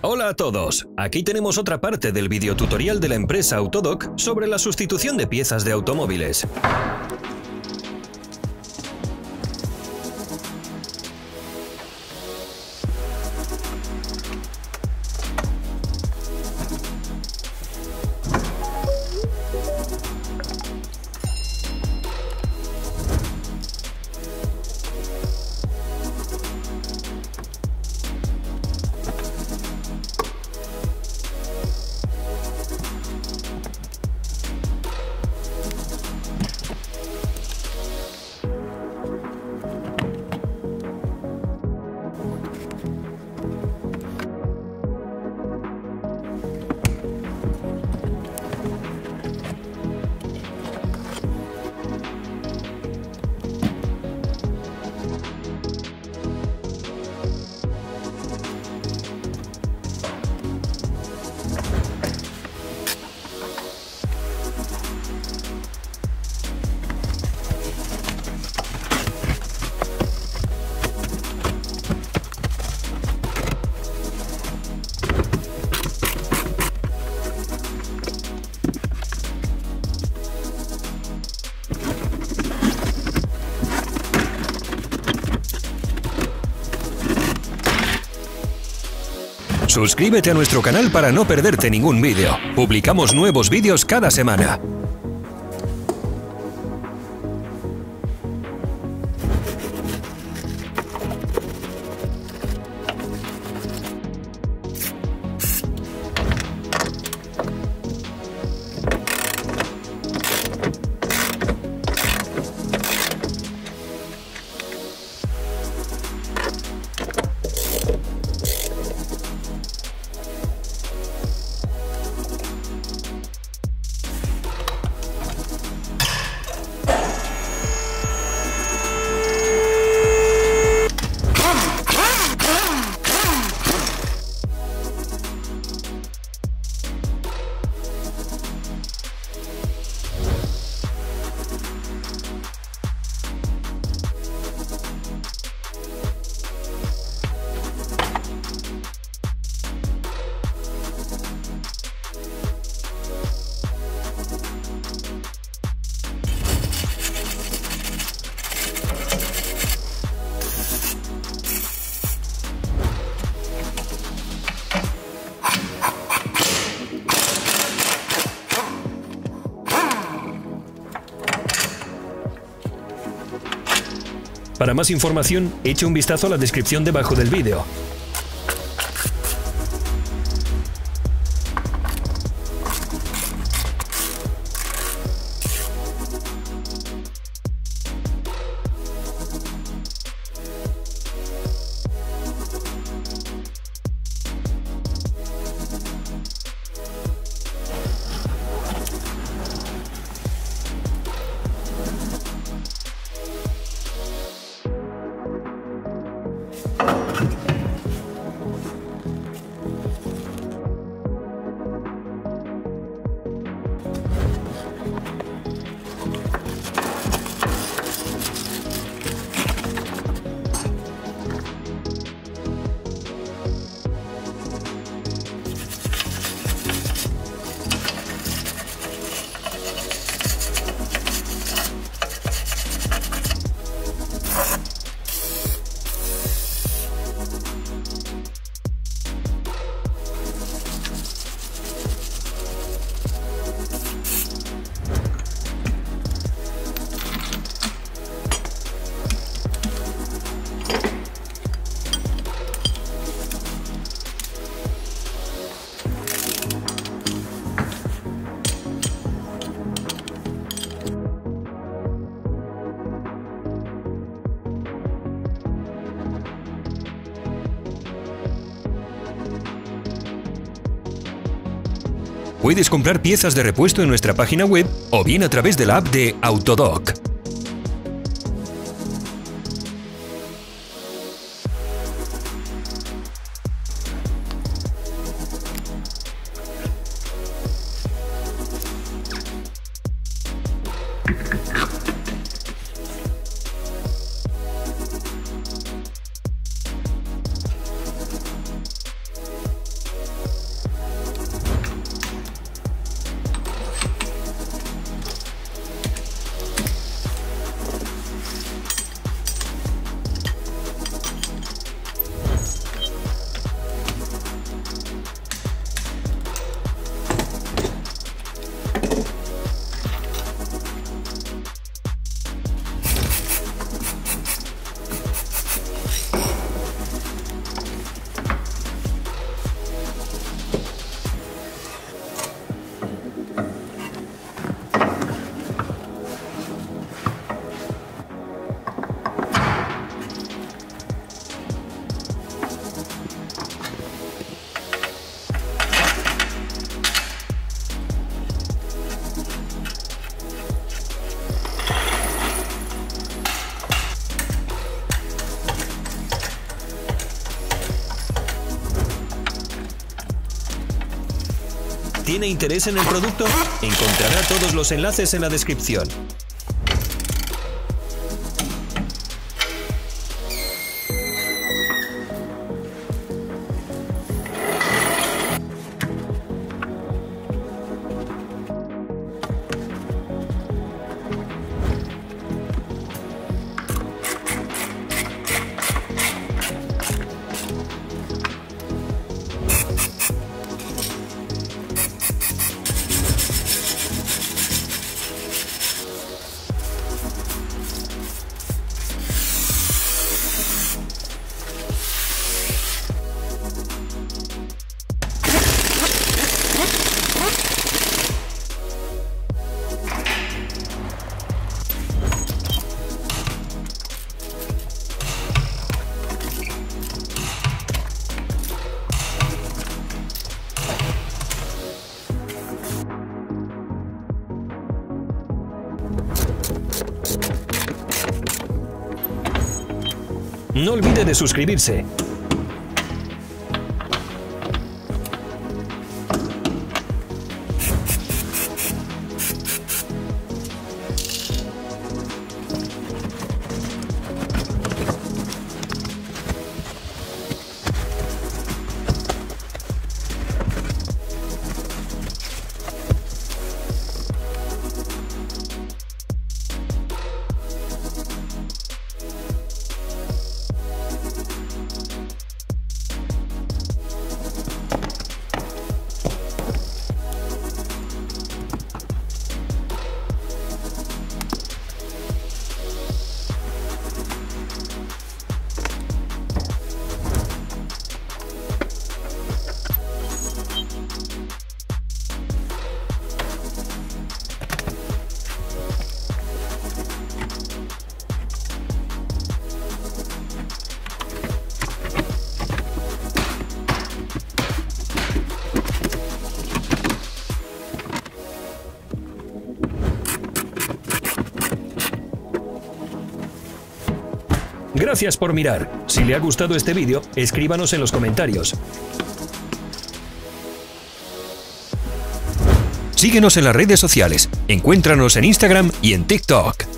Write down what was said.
Hola a todos, aquí tenemos otra parte del videotutorial de la empresa Autodoc sobre la sustitución de piezas de automóviles. Suscríbete a nuestro canal para no perderte ningún vídeo. Publicamos nuevos vídeos cada semana. Para más información, eche un vistazo a la descripción debajo del vídeo. Puedes comprar piezas de repuesto en nuestra página web o bien a través de la app de Autodoc. ¿Tiene interés en el producto? Encontrará todos los enlaces en la descripción. No olvide de suscribirse. Gracias por mirar. Si le ha gustado este vídeo, escríbanos en los comentarios. Síguenos en las redes sociales. Encuéntranos en Instagram y en TikTok.